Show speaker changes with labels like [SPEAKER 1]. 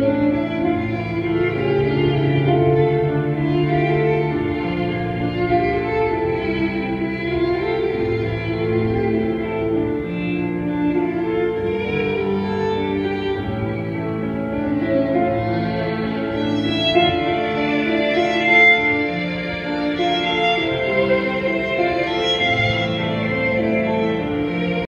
[SPEAKER 1] you.